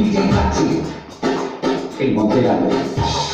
Cristian Pachi, en